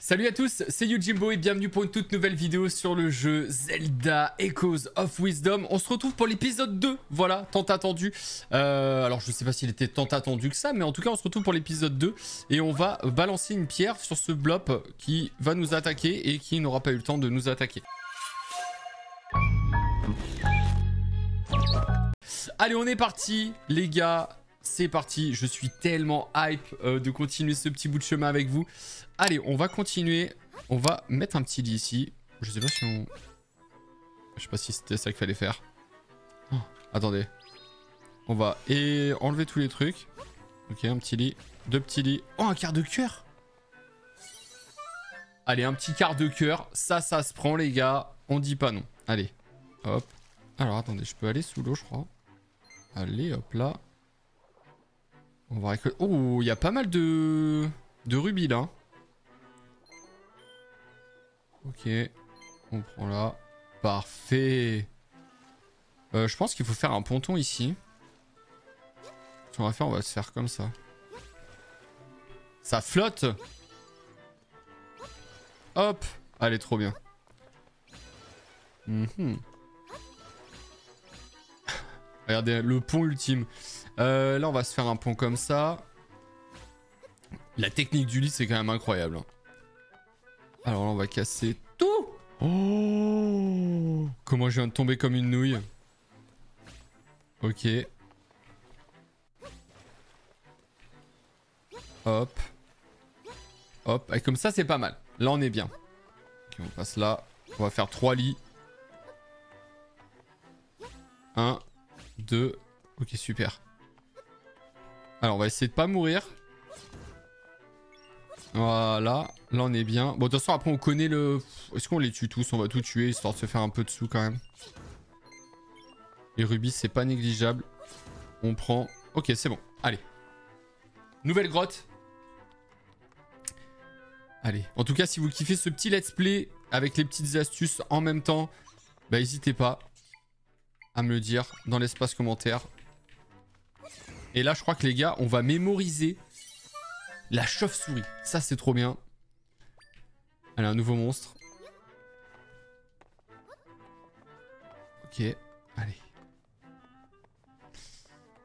Salut à tous, c'est Yujimbo et bienvenue pour une toute nouvelle vidéo sur le jeu Zelda Echoes of Wisdom. On se retrouve pour l'épisode 2, voilà, tant attendu. Euh, alors je sais pas s'il était tant attendu que ça, mais en tout cas on se retrouve pour l'épisode 2 et on va balancer une pierre sur ce blob qui va nous attaquer et qui n'aura pas eu le temps de nous attaquer. Allez, on est parti, les gars. C'est parti, je suis tellement hype euh, de continuer ce petit bout de chemin avec vous. Allez, on va continuer. On va mettre un petit lit ici. Je sais pas si on... Je sais pas si c'était ça qu'il fallait faire. Oh, attendez. On va et enlever tous les trucs. Ok, un petit lit. Deux petits lits. Oh, un quart de cœur Allez, un petit quart de cœur. Ça, ça se prend, les gars. On dit pas non. Allez, hop. Alors, attendez, je peux aller sous l'eau, je crois. Allez, hop là. On va récolter... Oh, il y a pas mal de... de rubis, là. Ok. On prend là. Parfait. Euh, je pense qu'il faut faire un ponton ici. Ce va faire, on va se faire comme ça. Ça flotte Hop Allez, trop bien. Mhm. Regardez, le pont ultime. Euh, là, on va se faire un pont comme ça. La technique du lit, c'est quand même incroyable. Alors là, on va casser tout. Oh Comment je viens de tomber comme une nouille. Ok. Hop. Hop. Et comme ça, c'est pas mal. Là, on est bien. Ok, on passe là. On va faire trois lits. Un. Deux. Ok, super. Alors, on va essayer de pas mourir. Voilà, là on est bien. Bon, de toute façon, après on connaît le... Est-ce qu'on les tue tous? On va tout tuer, histoire de se faire un peu de sous quand même. Les rubis, c'est pas négligeable. On prend... Ok, c'est bon. Allez. Nouvelle grotte. Allez. En tout cas, si vous kiffez ce petit let's play avec les petites astuces en même temps, bah n'hésitez pas à me le dire dans l'espace commentaire. Et là, je crois que les gars, on va mémoriser la chauve-souris. Ça, c'est trop bien. Allez, un nouveau monstre. Ok, allez.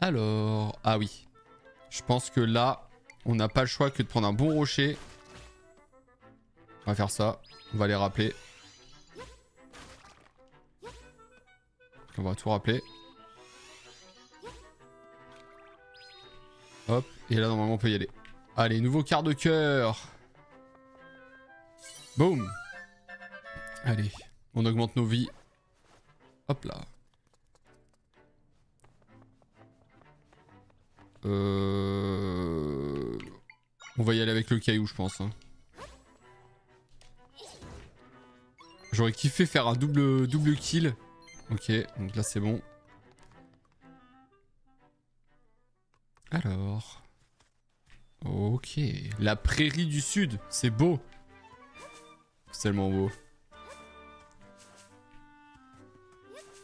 Alors... Ah oui. Je pense que là, on n'a pas le choix que de prendre un bon rocher. On va faire ça. On va les rappeler. On va tout rappeler. Hop. Et là, normalement, on peut y aller. Allez, nouveau quart de cœur. Boum. Allez, on augmente nos vies. Hop là. Euh... On va y aller avec le caillou, je pense. hein. J'aurais kiffé faire un double, double kill. Ok, donc là c'est bon. Alors... Ok. La prairie du sud. C'est beau. C'est tellement beau.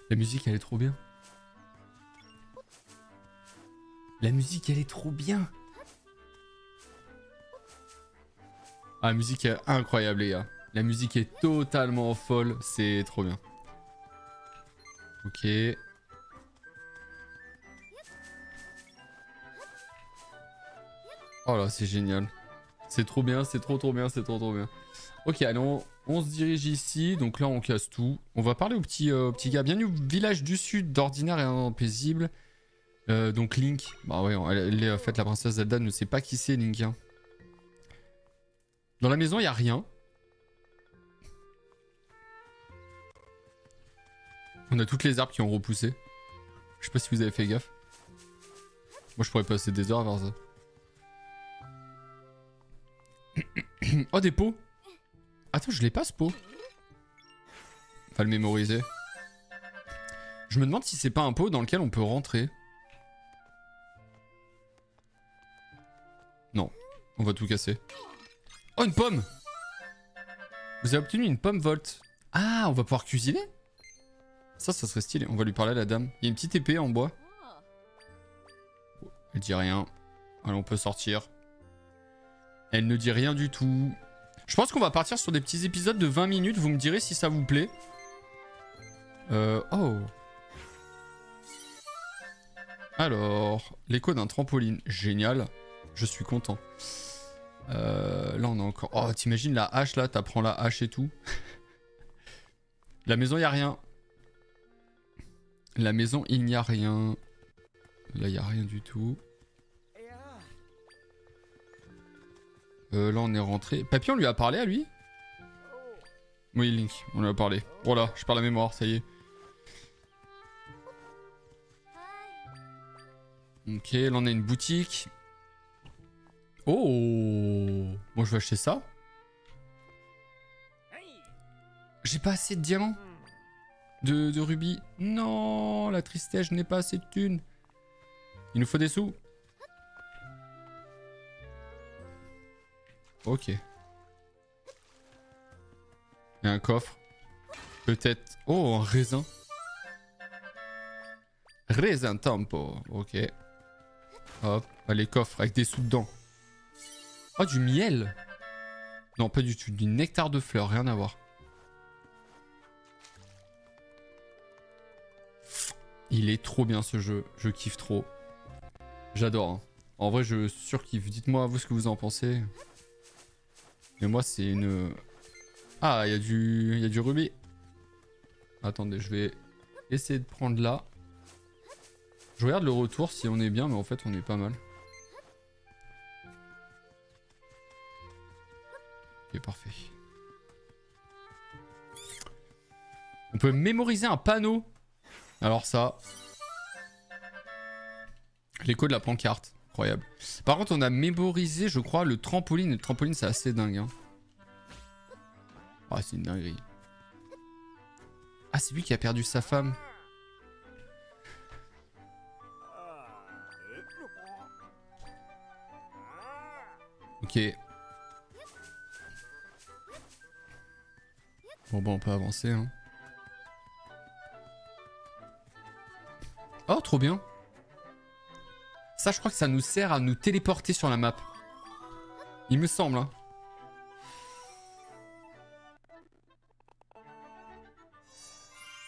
La musique, elle est trop bien. La musique, elle est trop bien. Ah, la musique est incroyable, les gars. La musique est totalement folle. C'est trop bien. Ok. Oh là, c'est génial. C'est trop bien, c'est trop trop bien, c'est trop trop bien. Ok, allez, on, se dirige ici. Donc là, on casse tout. On va parler au petit, euh, gars. Bienvenue au village du sud, d'ordinaire et un paisible. Euh, donc Link. Bah ouais, en fait la princesse Zelda ne sait pas qui c'est Link. hein. Dans la maison, il n'y a rien. On a toutes les arbres qui ont repoussé. Je sais pas si vous avez fait gaffe. Moi, je pourrais passer des heures à voir ça. oh, des pots Attends, je l'ai pas ce pot. Faut le mémoriser. Je me demande si c'est pas un pot dans lequel on peut rentrer. Non, on va tout casser. Oh, une pomme Vous avez obtenu une pomme volte. Ah, on va pouvoir cuisiner? Ça, ça serait stylé. On va lui parler à la dame. Il y a une petite épée en bois. Elle dit rien. Allez, on peut sortir. Elle ne dit rien du tout. Je pense qu'on va partir sur des petits épisodes de 20 minutes. Vous me direz si ça vous plaît. Euh, oh. Alors, l'écho d'un trampoline. Génial. Je suis content. Euh, là, on a encore... Oh, t'imagines la hache, là? T'apprends la hache et tout. la maison, il a rien. La maison, il n'y a rien. Là, il n'y a rien du tout. Euh, là, on est rentré. Papillon lui a parlé à lui? Oui, Link, on lui a parlé. Voilà, je parle la mémoire, ça y est. Ok, là, on a une boutique. Oh Moi, je vais acheter ça. J'ai pas assez de diamants. De, rubis. Non, la tristesse, je n'ai pas assez de thunes. Il nous faut des sous. Ok. A un coffre. Peut-être... Oh, un raisin. Raisin tempo. Ok. Hop. Ah, les coffres avec des sous dedans. Oh, du miel. Non, pas du tout. Du nectar de fleurs. Rien à voir. Il est trop bien ce jeu. Je kiffe trop. J'adore. Hein. En vrai, je surkiffe. Dites-moi vous ce que vous en pensez. Mais moi, c'est une... Ah, il y, a du... y a du rubis. Attendez, je vais essayer de prendre là. Je regarde le retour si on est bien, mais en fait, on est pas mal. Ok, parfait. On peut mémoriser un panneau. Alors ça... L'écho de la pancarte. Incroyable. Par contre, on a mémorisé, je crois, le trampoline. Le trampoline, c'est assez dingue. Hein. Ah, c'est une dinguerie. Ah, c'est lui qui a perdu sa femme. Ok. Bon, bon, on peut avancer. Hein. Oh, trop bien. Ça, je crois que ça nous sert à nous téléporter sur la map. Il me semble. Hein.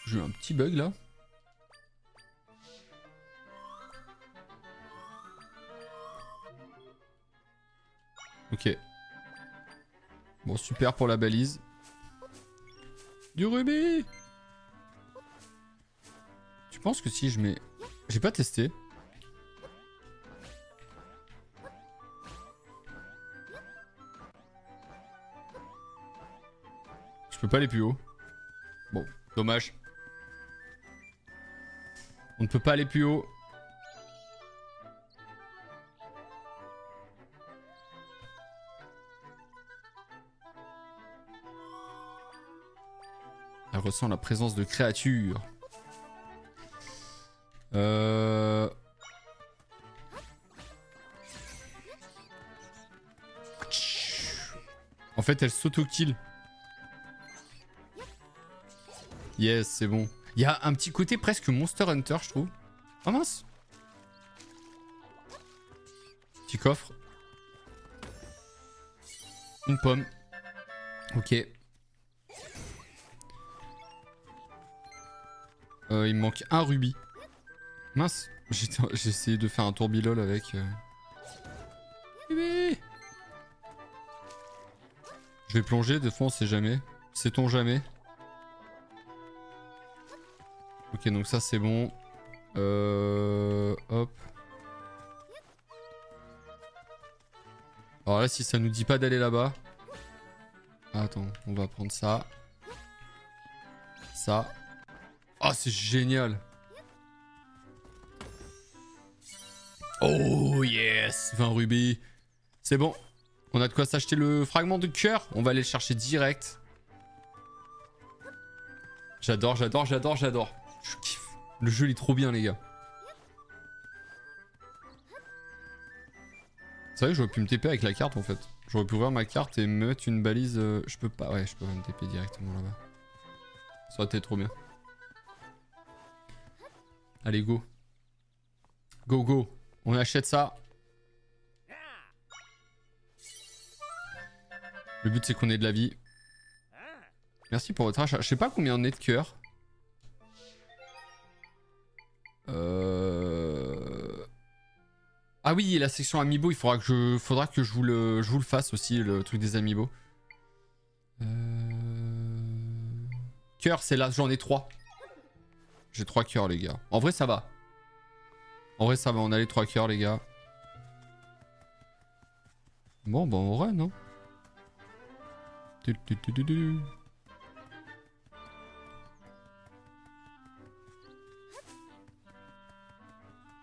J'ai eu un petit bug là. Ok. Bon, super pour la balise. Du rubis Tu penses que si je mets... J'ai pas testé. Je peux pas aller plus haut. Bon, dommage. On ne peut pas aller plus haut. Elle ressent la présence de créatures. Euh... En fait, elle s'auto-kill. Yes, c'est bon. Il y a un petit côté presque Monster Hunter, je trouve. Oh mince Petit coffre. Une pomme. Ok. Euh, il me manque un rubis. Mince. J'ai essayé de faire un tourbilol avec... Euh... Je vais plonger, des fois on sait jamais. Sait-on jamais? Ok, donc ça c'est bon. Euh... Hop. Alors là, si ça nous dit pas d'aller là-bas... Attends, on va prendre ça. Ça. Oh, c'est génial Oh yes 20 rubis. C'est bon. On a de quoi s'acheter le fragment de cœur. On va aller le chercher direct. J'adore, j'adore, j'adore, j'adore. Je kiffe. Le jeu il est trop bien les gars. C'est vrai que j'aurais pu me TP avec la carte en fait. J'aurais pu ouvrir ma carte et me mettre une balise. Euh, je peux pas. Ouais, je peux pas me TP directement là-bas. Ça aurait été trop bien. Allez, go. Go, go. On achète ça. Le but c'est qu'on ait de la vie. Merci pour votre achat. Je sais pas combien on est de cœur. Euh... Ah oui, la section amiibo, il faudra que je, vous, le, je vous le fasse aussi, le truc des amiibo. Euh... Cœur, c'est là, j'en ai trois. J'ai trois cœurs, les gars. En vrai, ça va. En vrai, ça va, on a les trois cœurs, les gars. Bon, bon, on run, non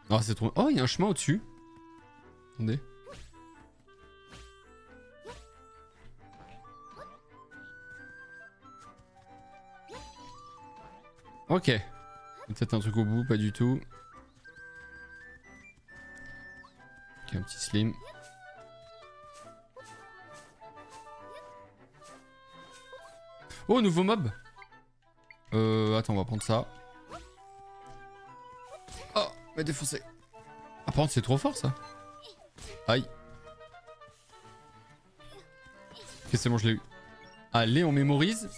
Oh, c'est trop... Oh, il y a un chemin au-dessus. Attendez. Ok. Peut-être un truc au bout, pas du tout. Ok, un petit slim. Oh, nouveau mob Euh, attends, on va prendre ça. Oh, m'a défoncé. Ah, par contre, c'est trop fort, ça. Aïe. Ok, c'est bon, je l'ai eu. Allez, on mémorise.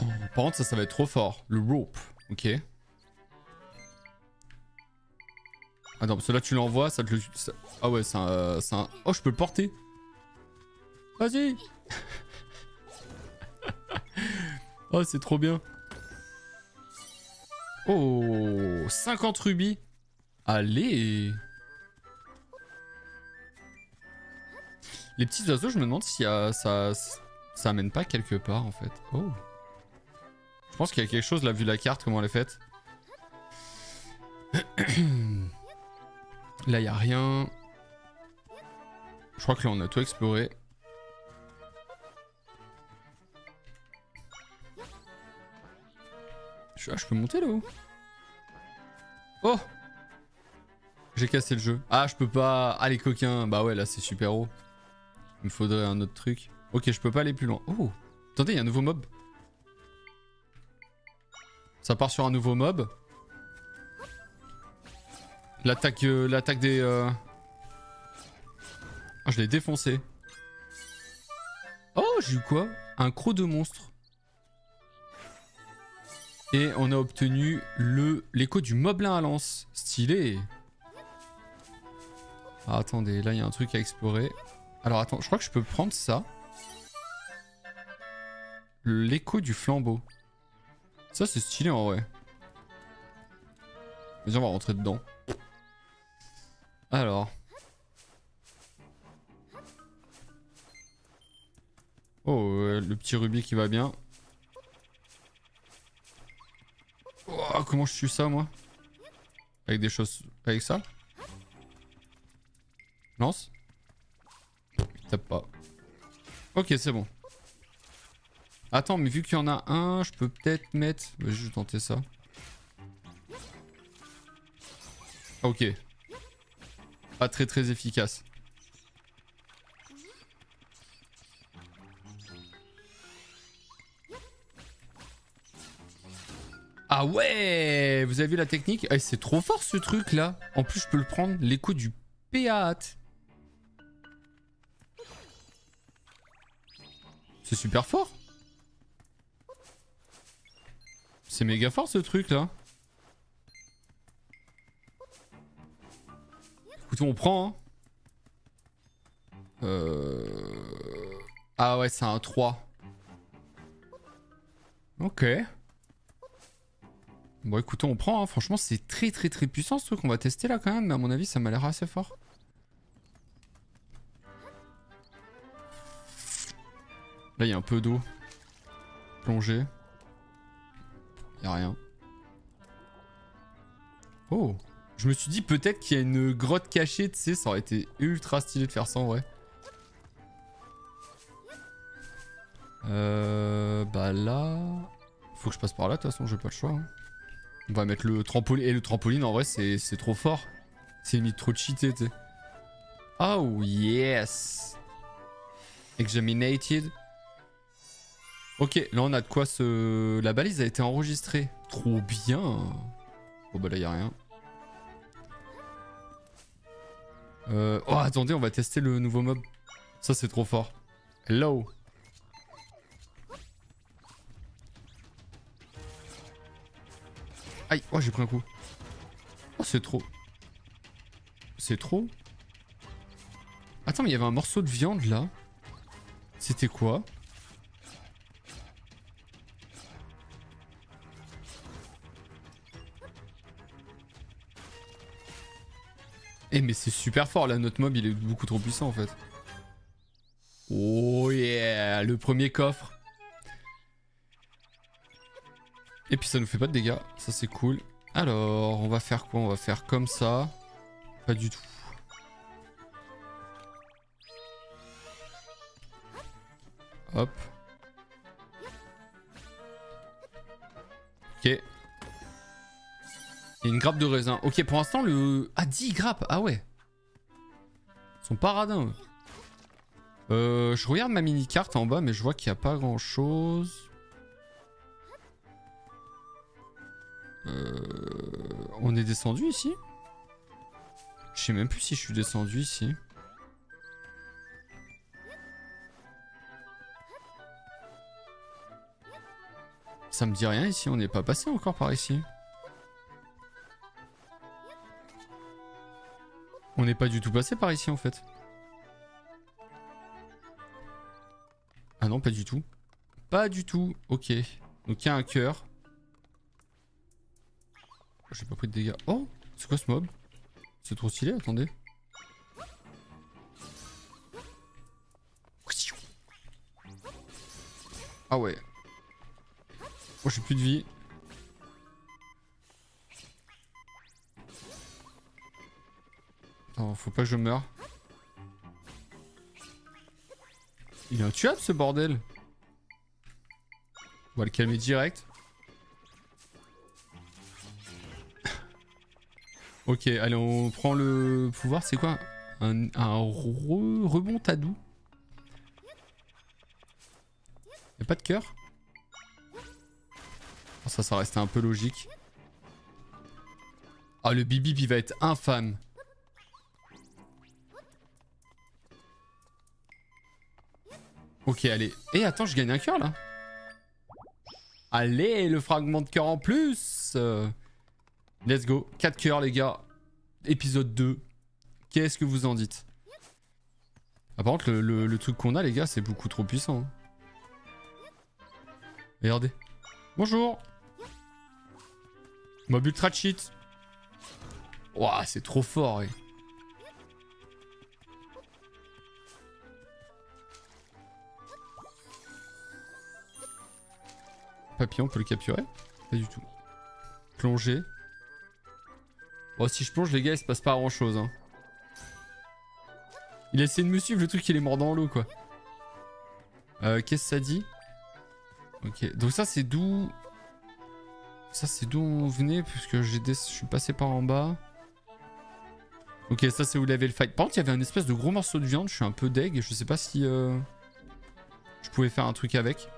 Oh, par contre, ça, ça va être trop fort. Le rope. Ok. Attends, parce que là, tu l'envoies, ça te le... Ah ouais, c'est un, un... Oh, je peux le porter. Vas-y Oh, c'est trop bien. Oh, 50 rubis. Allez. Les petits oiseaux, je me demande si ça, ça amène pas quelque part en fait. Oh. Je pense qu'il y a quelque chose là, vu la carte, comment elle est faite. Là, il n'y a rien. Je crois que là, on a tout exploré. Ah, je peux monter là-haut? Oh J'ai cassé le jeu. Ah, je peux pas... Ah, les coquins. Bah ouais, là, c'est super haut. Il me faudrait un autre truc. Ok, je peux pas aller plus loin. Oh Attendez, il y a un nouveau mob. Ça part sur un nouveau mob. L'attaque euh, l'attaque des... Euh... Ah, je l'ai défoncé. Oh, j'ai eu quoi? Un croc de monstre. Et on a obtenu l'écho du moblin à lance. Stylé. Ah, attendez, là il y a un truc à explorer. Alors attends, je crois que je peux prendre ça. L'écho du flambeau. Ça c'est stylé en vrai. Vas-y, on va rentrer dedans. Alors. Oh, le petit rubis qui va bien. Oh, comment je suis ça, moi? Avec des choses... Avec ça? Lance? Tape pas. Ok, c'est bon. Attends, mais vu qu'il y en a un, je peux peut-être mettre... Je vais tenter ça. Ok. Pas très très efficace. Ah ouais Vous avez vu la technique? Eh, C'est trop fort ce truc là. En plus je peux le prendre. L'écho du PAAT. C'est super fort. C'est méga fort ce truc là. Écoute, on prend. Hein. Euh... Ah ouais, c'est un 3. Ok. Bon, écoutez, on prend. Hein. Franchement, c'est très très très puissant ce truc. On va tester là quand même. Mais à mon avis, ça m'a l'air assez fort. Là, il y a un peu d'eau. Plongée. Y a rien. Oh Je me suis dit peut-être qu'il y a une grotte cachée, tu sais, ça aurait été ultra stylé de faire ça en vrai. Euh... Bah là... Faut que je passe par là, de toute façon, j'ai pas le choix. Hein. On va mettre le trampoline. Et le trampoline, en vrai, c'est trop fort. C'est limite trop cheaté, tu sais. Oh, yes Examinated. Ok, là on a de quoi se... La balise a été enregistrée. Trop bien Bon bah là y'a rien. Euh, oh, attendez, on va tester le nouveau mob. Ça, c'est trop fort. Hello Aïe, oh, j'ai pris un coup. Oh, c'est trop. C'est trop Attends, mais il y avait un morceau de viande, là. C'était quoi? Eh mais c'est super fort là, notre mob il est beaucoup trop puissant en fait. Oh yeah, le premier coffre. Et puis ça nous fait pas de dégâts, ça c'est cool. Alors, on va faire quoi? On va faire comme ça. Pas du tout. Hop. Ok. Une grappe de raisin. Ok, pour l'instant, le... Ah, 10 grappes Ah ouais. Ils sont paradins. Euh, je regarde ma mini-carte en bas, mais je vois qu'il n'y a pas grand-chose. Euh, on est descendu ici? Je sais même plus si je suis descendu ici. Ça me dit rien ici, on n'est pas passé encore par ici. Pas du tout passé par ici en fait. Ah non, pas du tout. Pas du tout, ok. Donc il y a un cœur. J'ai pas pris de dégâts. Oh C'est quoi ce mob? C'est trop stylé, attendez. Ah ouais. Oh, j'ai plus de vie. Attends, faut pas que je meure. Il est intuable ce bordel. On va le calmer direct. Ok, allez, on prend le pouvoir. C'est quoi? Un, un re remontadou. Y'a pas de cœur? Oh, Ça, ça restait un peu logique. Ah, le bibip, il va être infâme. Ok, allez. Et eh, attends, je gagne un cœur, là. Allez, le fragment de cœur en plus Let's go. 4 cœurs, les gars. Épisode 2. Qu'est-ce que vous en dites? Ah, Par contre, le, truc qu'on a, les gars, c'est beaucoup trop puissant. Hein. Regardez. Bonjour. Mob ultra cheat. Ouah, c'est trop fort. Papillon, on peut le capturer Pas du tout. Plonger. Bon, si je plonge, les gars, il se passe pas grand chose. Hein. Il a essayé de me suivre, le truc, il est mort dans l'eau, quoi. Euh, Qu'est-ce que ça dit? Ok, donc ça, c'est d'où... Ça, c'est d'où on venait, puisque je suis passé par en bas. Ok, ça, c'est où il avait le fight. Par contre, il y avait un espèce de gros morceau de viande. Je suis un peu deg. Je sais pas si... Euh... Je pouvais faire un truc avec.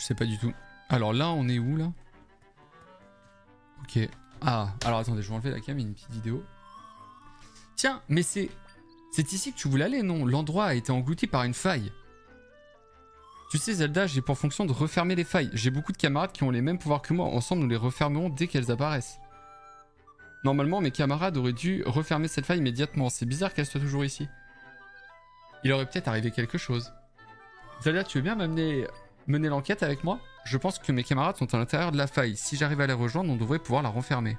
Je sais pas du tout. Alors là, on est où, là? Ok. Ah, alors attendez, je vais enlever la cam, une petite vidéo. Tiens, mais c'est... C'est ici que tu voulais aller, non? L'endroit a été englouti par une faille. Tu sais, Zelda, j'ai pour fonction de refermer les failles. J'ai beaucoup de camarades qui ont les mêmes pouvoirs que moi. Ensemble, nous les refermerons dès qu'elles apparaissent. Normalement, mes camarades auraient dû refermer cette faille immédiatement. C'est bizarre qu'elle soit toujours ici. Il aurait peut-être arrivé quelque chose. Zelda, tu veux bien m'amener mener l'enquête avec moi Je pense que mes camarades sont à l'intérieur de la faille. Si j'arrive à les rejoindre, on devrait pouvoir la renfermer.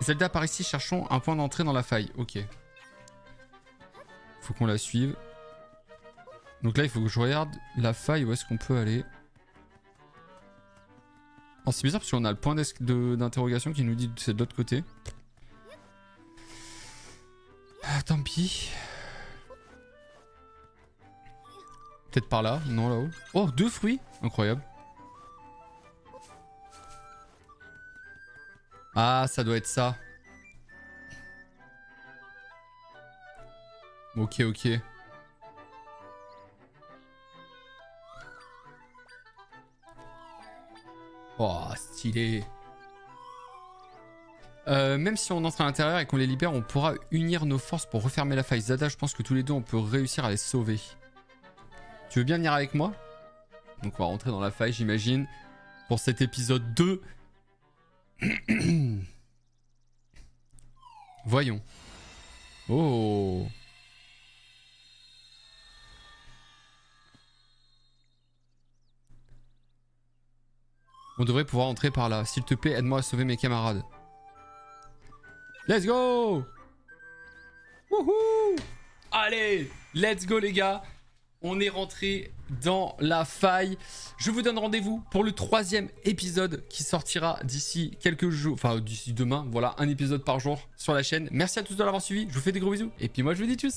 Zelda par ici, cherchons un point d'entrée dans la faille. Ok. Faut qu'on la suive. Donc là, il faut que je regarde la faille, où est-ce qu'on peut aller. Oh, c'est bizarre parce qu'on a le point d'interrogation qui nous dit que c'est de l'autre côté. Ah, tant pis. Peut-être par là Non, là-haut. Oh, deux fruits Incroyable. Ah, ça doit être ça. Ok, ok. Oh, stylé. Euh, même si on entre à l'intérieur et qu'on les libère, on pourra unir nos forces pour refermer la faille. Zada, je pense que tous les deux, on peut réussir à les sauver. Tu veux bien venir avec moi? Donc on va rentrer dans la faille, j'imagine, pour cet épisode 2. Voyons. Oh On devrait pouvoir entrer par là. S'il te plaît, aide-moi à sauver mes camarades. Let's go Wouhou Allez, let's go les gars on est rentré dans la faille. Je vous donne rendez-vous pour le troisième épisode qui sortira d'ici quelques jours, enfin d'ici demain. Voilà, un épisode par jour sur la chaîne. Merci à tous de l'avoir suivi. Je vous fais des gros bisous. Et puis moi, je vous dis tchuss